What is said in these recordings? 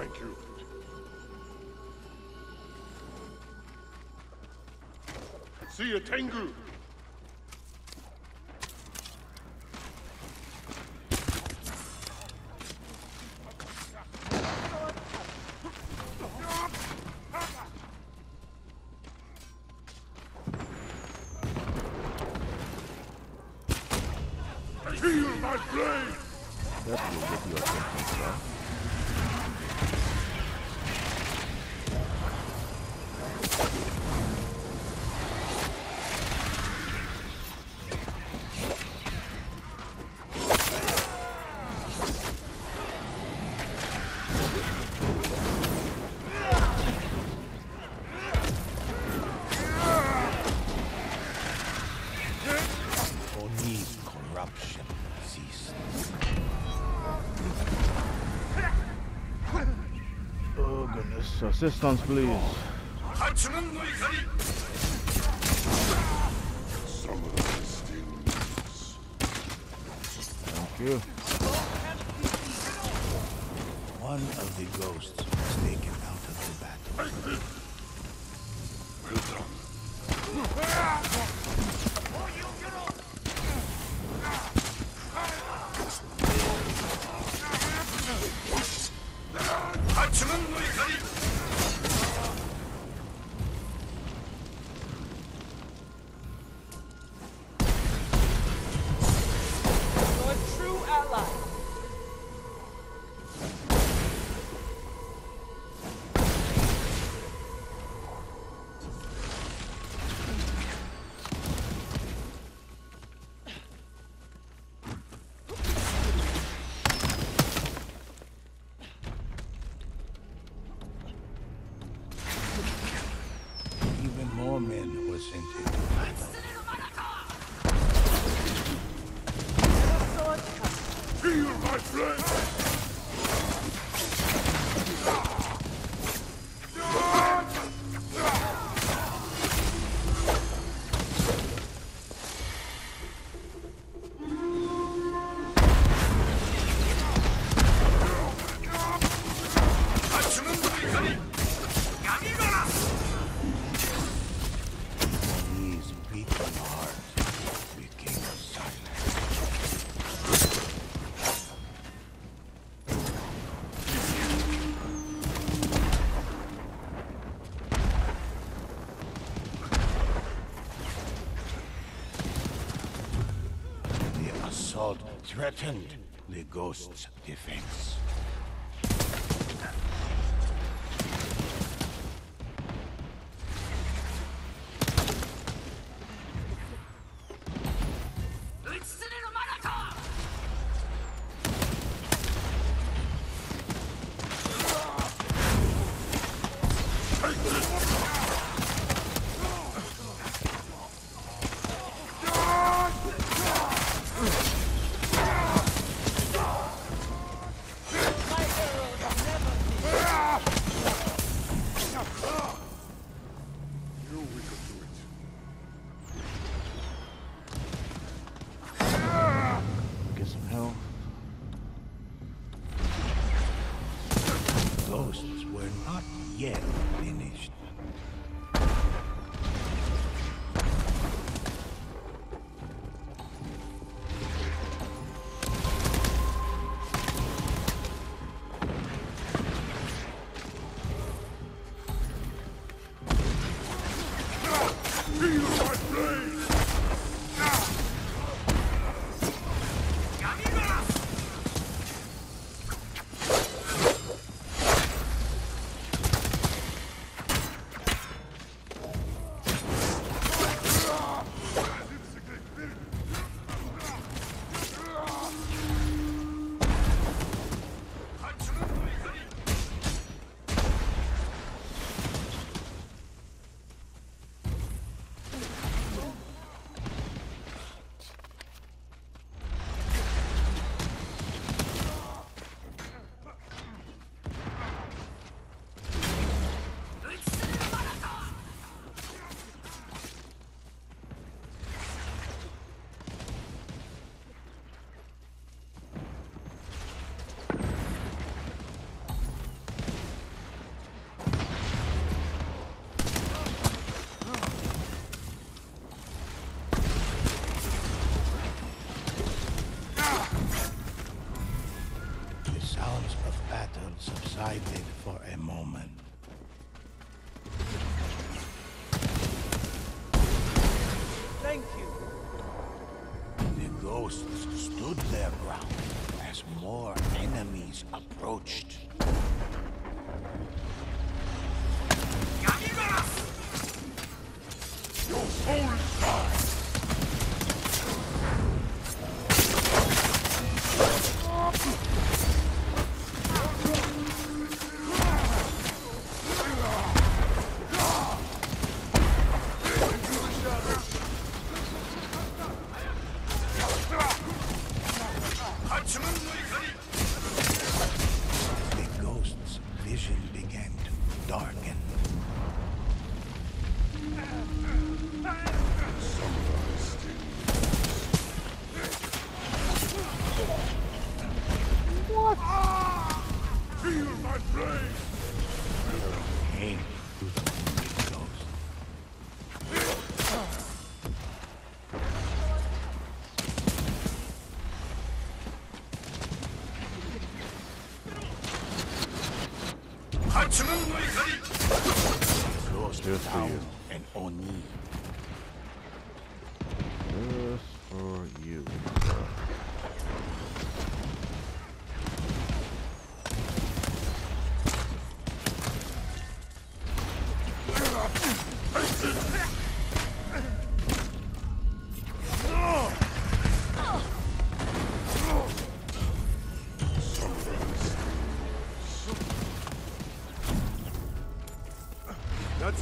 Thank you. See you, Tengu! Feel my blade! That will get you a attention, sir. Assistance, please. Thank you. One of the ghosts was taken out of the battle. Threatened the ghost's defense. finished. Just for you. an Oni. Just for you.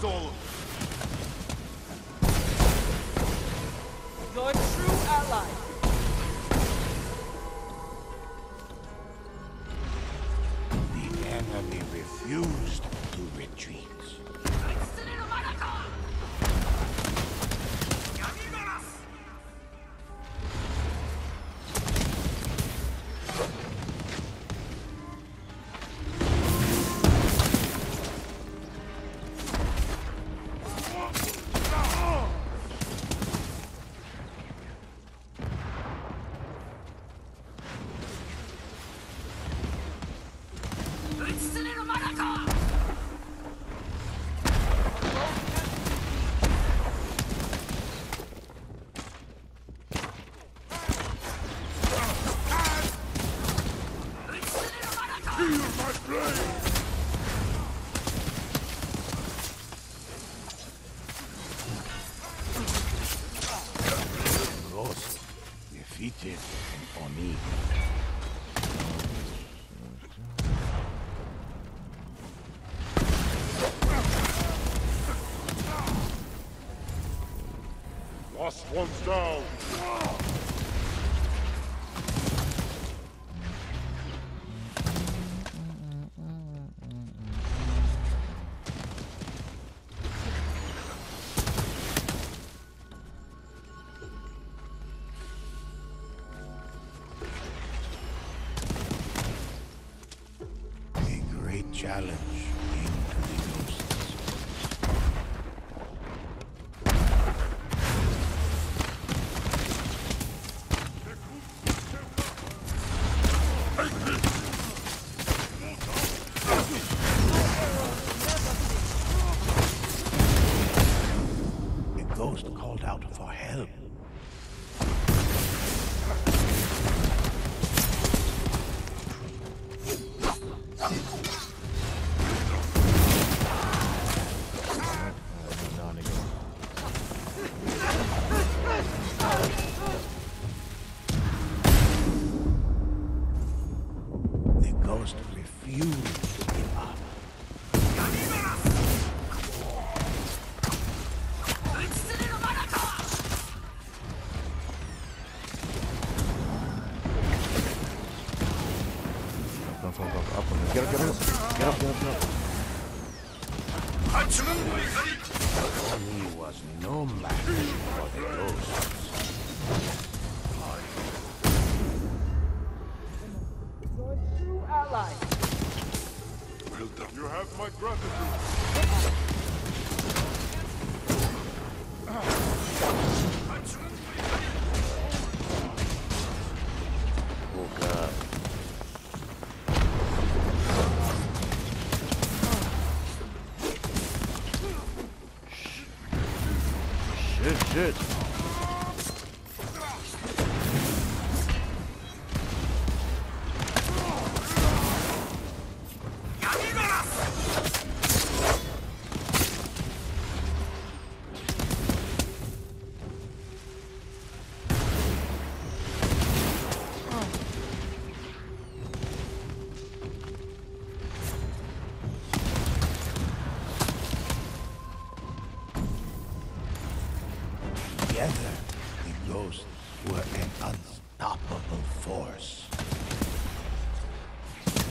That's Your true ally. The enemy refused to retreat. Defeated Oni. Last one's down! Challenge came to the ghosts. Ghost called out for help. Ghost refused to give up. Don't fall up, up on it. Get up, get up, get up, get up, get up. Oni was no match for the ghosts. My gratitude. Oh god. Shit, shit.